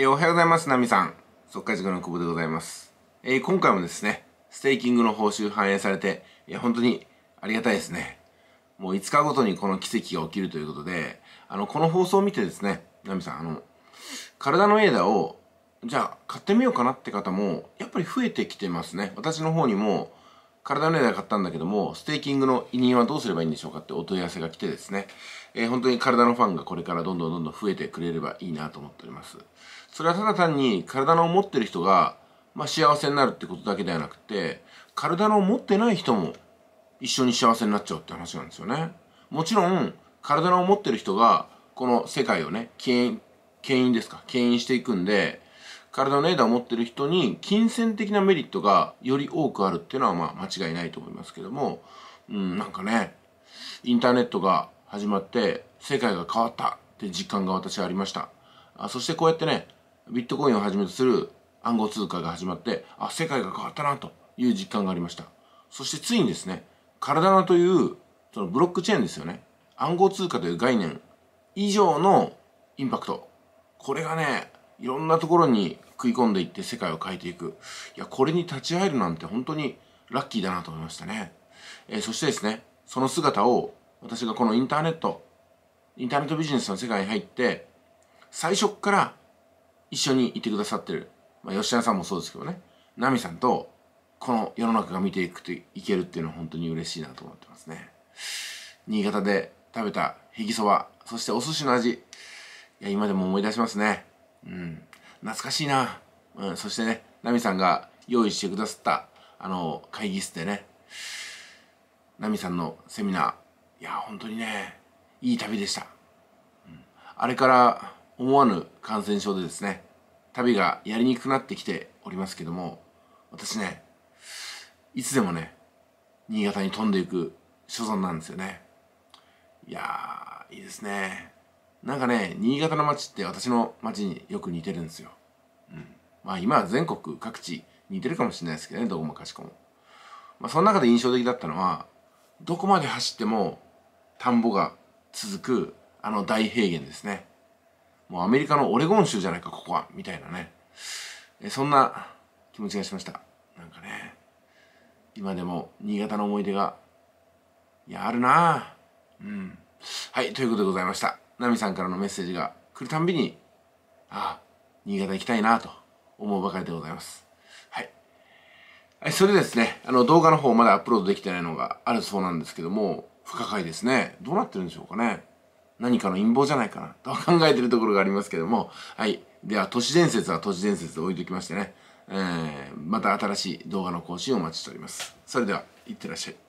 えー、おはようございます、ナミさん。速稼塾の久保でございます。えー、今回もですね、ステーキングの報酬反映されて、いや、本当にありがたいですね。もう5日ごとにこの奇跡が起きるということで、あの、この放送を見てですね、ナミさん、あの、カルダノエイダを、じゃあ、買ってみようかなって方も、やっぱり増えてきてますね。私の方にも、カルダノエイダ買ったんだけども、ステーキングの委任はどうすればいいんでしょうかってお問い合わせが来てですね、えー、本当に体のファンがこれからどんどんどんどん増えてくれればいいなと思っております。それはただ単に体の持ってる人が、まあ、幸せになるってことだけではなくて体の持ってない人も一緒に幸せになっちゃうって話なんですよねもちろん体の持ってる人がこの世界をね牽引牽引ですか牽引していくんで体のエーダーを持ってる人に金銭的なメリットがより多くあるっていうのはまあ間違いないと思いますけども。うんなんかねインターネットが始まって世界が変わったって実感が私はありました。あそしてこうやってねビットコインをはじめとする暗号通貨が始まってあ世界が変わったなという実感がありました。そしてついにですねカルダナというそのブロックチェーンですよね。暗号通貨という概念以上のインパクト。これがねいろんなところに食い込んでいって世界を変えていく。いやこれに立ち会えるなんて本当にラッキーだなと思いましたね、えー、そしてですねその姿を私がこのインターネットインターネットビジネスの世界に入って最初から一緒にいてくださってる、まあ、吉田さんもそうですけどね。奈美さんとこの世の中が見ていくといけるっていうのは本当に嬉しいなと思ってますね。新潟で食べたひぎそばそしてお寿司の味。いや今でも思い出しますね。うん。懐かしいな、うん、そしてね奈美さんが用意してくださったあの会議室でね奈美さんのセミナー。いや本当にねいい旅でした、うん、あれから思わぬ感染症でですね旅がやりにくくなってきておりますけども私ねいつでもね新潟に飛んでいく所存なんですよね。いやいいですね。なんかね新潟の街って私の街によく似てるんですよ、うん、まあ今は全国各地似てるかもしれないですけどねどこもかしこも。まあその中で印象的だったのはどこまで走っても田んぼが続くあの大平原ですね。もうアメリカのオレゴン州じゃないかここはみたいなね。そんな気持ちがしました。なんかね今でも新潟の思い出がいやあるなうん。はいということでございました。ナミさんからのメッセージが来るたんびにああ新潟行きたいなと思うばかりでございますはいはい、それでですね、あの動画の方まだアップロードできてないのがあるそうなんですけども、不可解ですね。どうなってるんでしょうかね。何かの陰謀じゃないかなと考えてるところがありますけども、はい。では、都市伝説は都市伝説で置いておきましてね、えー、また新しい動画の更新をお待ちしております。それでは、いってらっしゃい。